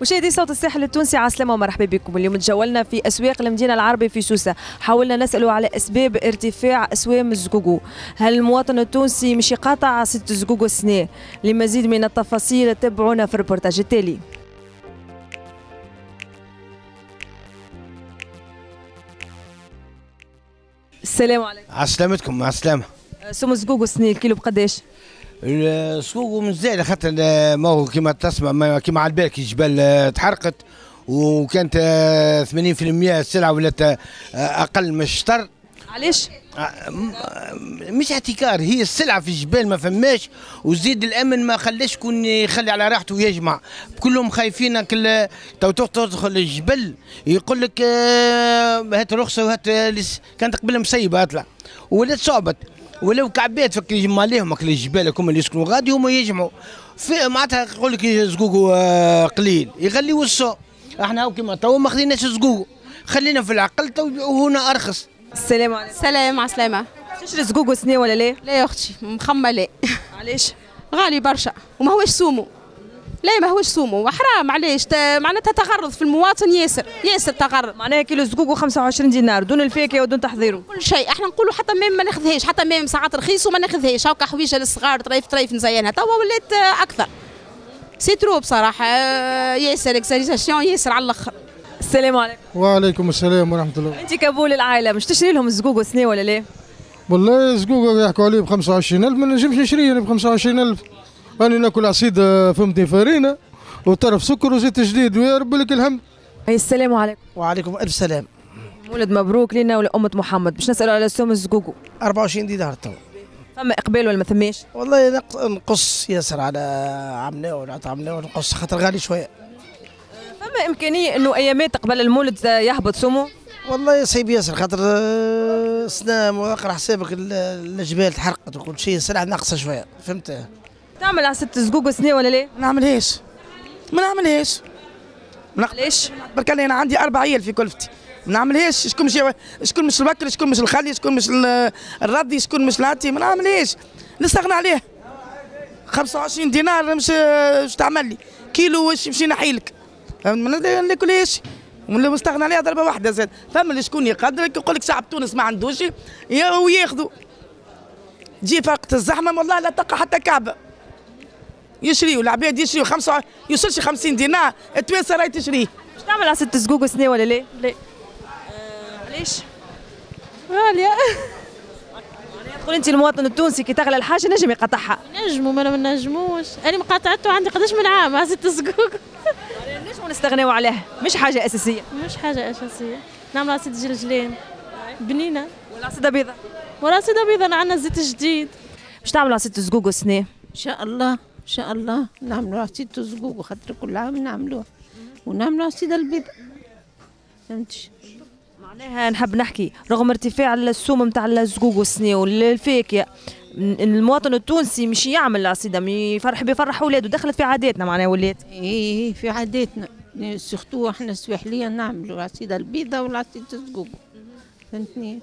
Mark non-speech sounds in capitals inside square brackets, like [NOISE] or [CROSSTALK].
مشاهدي صوت الساحل التونسي عسلامة ومرحبا بكم. اليوم تجولنا في أسواق المدينة العربية في سوسة. حاولنا نسأل على أسباب ارتفاع أسوام الزقوقو هل المواطن التونسي مش قاطع ست زقوقو السنة؟ لمزيد من التفاصيل تابعونا في الريبورتاج التالي. السلام عليكم. عسلامتكم مع السلامة سوم الزقوقو السنة الكيلو بقداش؟ السوق مزداد خاطر ما هو كما تسمع ما- كما على بالك الجبال آه، تحرقت وكانت آه، 80% السلعة ولات آه، أقل من الشطر. علاش؟ آه، مش احتكار هي السلعة في الجبال ما فماش وزيد الأمن ما خلاش يكون يخلي على راحته ويجمع. كلهم خايفين كل تو تدخل الجبل يقول لك آه، هات رخصة وهات آه، كانت قبل مسيبة أطلع. ولات صعبت. ولو كعبات فك يجمع عليهم كل الجبال هم اللي يسكنوا غادي هما يجمعوا. في معناتها يقول لك زقوقو آه، قليل. يغليوا السوق إحنا هاو كما تو ما خديناش زقوقو. خلينا في العقل تو هنا أرخص. السلام عليكم. سلام عسلامة تشري زقوقو السنة ولا لا؟ لا يا أختي مخمة لا علاش؟ غالي برشا. وما هوش سومو. لا ما هوش سومو وحرام علاش معناتها تغرض في المواطن ياسر ياسر تغرض. معناها كيلو زقوقو 25 دينار دون الفاكهة ودون تحضيره. كل شيء إحنا نقولوا حتى ميم ما ناخذهاش حتى ميم ساعات رخيص وما ناخذهاش. هاكا حويجه للصغار طريف طريف نزينها توا ولات أكثر. c'est trop بصراحة. آه، ياسر اكزاجيسيون ياسر على الأخر. السلام عليكم. وعليكم السلام ورحمة الله. أنت كابول العائلة مش تشري لهم الزقوق سنه ولا لا؟ والله زقوق يحكوا عليه ب 25000 ما نجمش نشريه ب 25000 أنا ناكل عصيدة فهمتني فرينة وطرف سكر وزيت جديد ويا رب لك الحمد. السلام عليكم. وعليكم ألف سلام. مولد مبروك لنا ولأمة محمد. باش نسألوا على سوم الزقوق 24 دينار تو فما إقبال ولا ما ثماش؟ والله نق- نقص ياسر على عمنا ولا عمنا ونقص خاطر غالي شوية. فما إمكانية إنه أيامات قبل المولد يهبط سومه والله صعيب ياسر خاطر آه، سنة مواقع حسابك ال- الجبال تحرقت وكل شيء السلعة ناقصة شوية فهمت؟ تعمل على ست زقوق سنه ولا لا ما نعملهاش. ما نعملهاش. علاش برك أنا عندي أربع عيال في كلفتي. ما نعملهاش. شكون مش شكون مش البكر شكون مش الخلي شكون مش ال- الردي شكون مش العتي ما نعملهاش. نستغنى عليه 25 دينار مش مش تعمل لي. كيلو واش يمشي نحيلك ما ناكلهاش. ولا مستغنى عليها ضربة واحدة زاد. فما اللي شكون يقدرك يقول لك شعب تونس ما عندوش يا- وياخذوا. تجي فرقة الزحمة والله لا تلقى حتى كعبة. يشريوا العباد يشريوا خمسة يوصلش 50 دينار. التوانسة راهي تشريه باش تعمل على ست زقوق سنه ولا لا؟ لا. علاش؟ غاليه تقول [LAUGHS] انت المواطن التونسي كي تغلى الحاجة نجم يقطعها. نجموا ما نجموش. أنا مقاطعته عندي قداش من عام ست سقوق نجموا نستغناو عليها مش حاجة أساسية. مش حاجة أساسية. نعمل ست جلجلين بنينة. ولا عصيده بيضاء ورا سيده بيضاء عندنا زيت جديد. باش تعمل على ست زقوق سنه إن شاء الله. ان شاء الله. نعملوا عصيدة زقوق خاطر كل عام نعملوها ونعملوا عصيدة البيض. فهمتش؟ معناها نحب نحكي رغم ارتفاع السوم نتاع الزقوق والسنة والفاكهة المواطن التونسي مش يعمل العصيدة مي يفرح بيفرح أولاده دخلت في عاداتنا معناها ولات إيه في عاداتنا. سختو إحنا السواحلية نعملوا العصيدة البيضة والعصيدة الزقوق. فهمتني؟